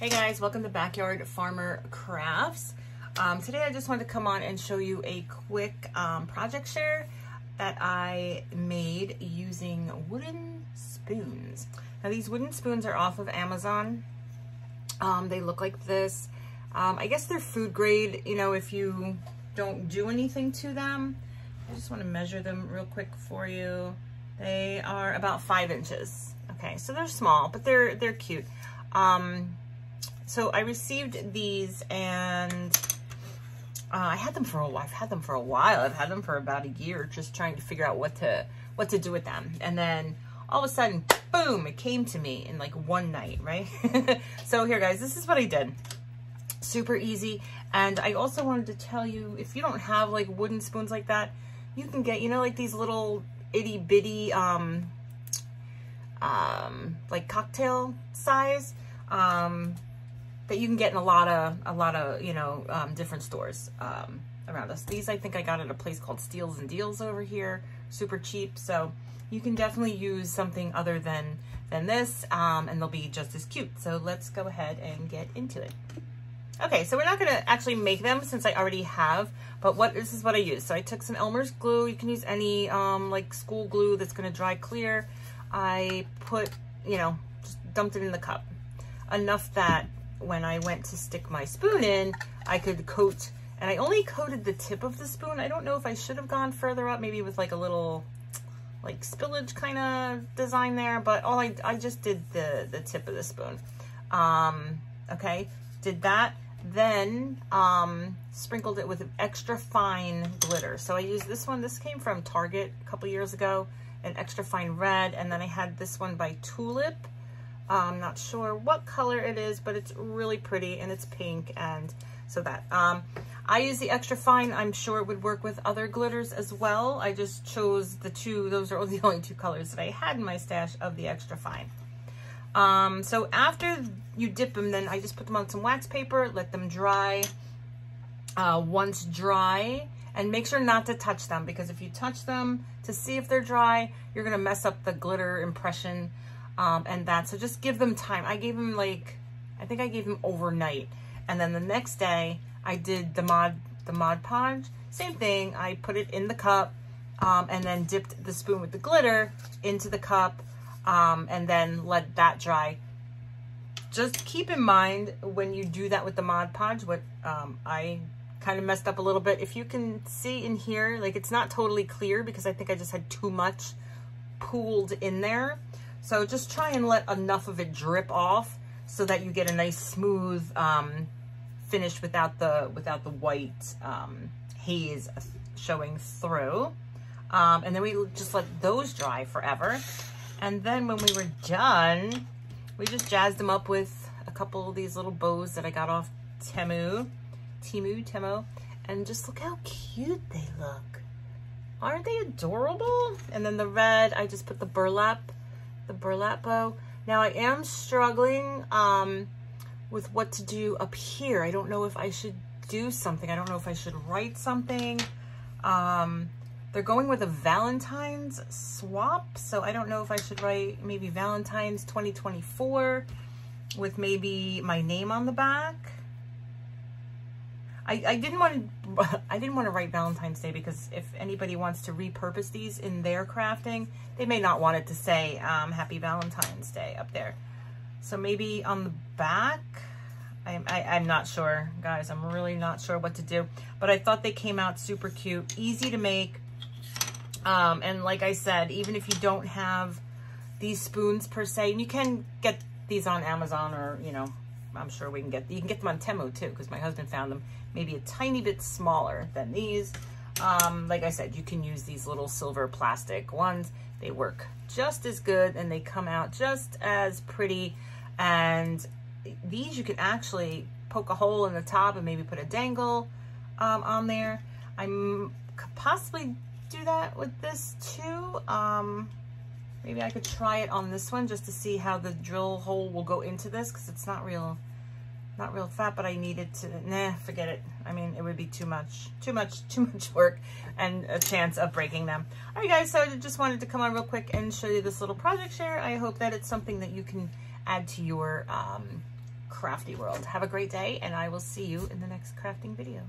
Hey guys, welcome to Backyard Farmer Crafts. Um, today I just wanted to come on and show you a quick um, project share that I made using wooden spoons. Now these wooden spoons are off of Amazon. Um, they look like this. Um, I guess they're food grade, you know, if you don't do anything to them. I just want to measure them real quick for you. They are about five inches. Okay, so they're small, but they're they're cute. Um, so I received these and uh, I had them for a while. I've had them for a while. I've had them for about a year, just trying to figure out what to what to do with them. And then all of a sudden, boom, it came to me in like one night, right? so here, guys, this is what I did. Super easy. And I also wanted to tell you, if you don't have like wooden spoons like that, you can get, you know, like these little itty bitty, um, um, like cocktail size. Um, that you can get in a lot of, a lot of, you know, um, different stores um, around us. These I think I got at a place called Steals and Deals over here, super cheap. So you can definitely use something other than, than this um, and they'll be just as cute. So let's go ahead and get into it. Okay, so we're not gonna actually make them since I already have, but what this is what I use. So I took some Elmer's glue. You can use any um, like school glue that's gonna dry clear. I put, you know, just dumped it in the cup. Enough that when I went to stick my spoon in, I could coat, and I only coated the tip of the spoon. I don't know if I should have gone further up, maybe with like a little like spillage kind of design there, but all I, I just did the, the tip of the spoon. Um, okay, did that. Then um, sprinkled it with extra fine glitter. So I used this one. This came from Target a couple years ago, an extra fine red. And then I had this one by Tulip. I'm not sure what color it is, but it's really pretty and it's pink and so that. Um, I use the extra fine. I'm sure it would work with other glitters as well. I just chose the two. Those are the only two colors that I had in my stash of the extra fine. Um, so after you dip them, then I just put them on some wax paper, let them dry. Uh, once dry, and make sure not to touch them because if you touch them to see if they're dry, you're to mess up the glitter impression um, and that. So just give them time. I gave them like, I think I gave them overnight. And then the next day I did the Mod, the Mod Podge. Same thing. I put it in the cup um, and then dipped the spoon with the glitter into the cup um, and then let that dry. Just keep in mind when you do that with the Mod Podge, what um, I kind of messed up a little bit. If you can see in here, like it's not totally clear because I think I just had too much pooled in there. So just try and let enough of it drip off so that you get a nice smooth um, finish without the without the white um, haze showing through. Um, and then we just let those dry forever. And then when we were done, we just jazzed them up with a couple of these little bows that I got off Temu, Timu, Temo. And just look how cute they look. Aren't they adorable? And then the red, I just put the burlap the burlap bow. Now I am struggling um, with what to do up here. I don't know if I should do something. I don't know if I should write something. Um, they're going with a Valentine's swap. So I don't know if I should write maybe Valentine's 2024 with maybe my name on the back. I, I didn't want to I didn't want to write Valentine's Day because if anybody wants to repurpose these in their crafting, they may not want it to say um, Happy Valentine's Day up there. So maybe on the back, I'm, I, i am not sure, guys. I'm really not sure what to do. But I thought they came out super cute, easy to make. Um, and like I said, even if you don't have these spoons per se, and you can get these on Amazon or, you know, I'm sure we can get, you can get them on Temu too, because my husband found them maybe a tiny bit smaller than these. Um, like I said, you can use these little silver plastic ones. They work just as good and they come out just as pretty. And these you can actually poke a hole in the top and maybe put a dangle um, on there. I'm possibly do that with this too. Um, maybe I could try it on this one just to see how the drill hole will go into this because it's not real not real fat, but I needed to, nah, forget it. I mean, it would be too much, too much, too much work and a chance of breaking them. All right, guys, so I just wanted to come on real quick and show you this little project share. I hope that it's something that you can add to your um, crafty world. Have a great day, and I will see you in the next crafting video.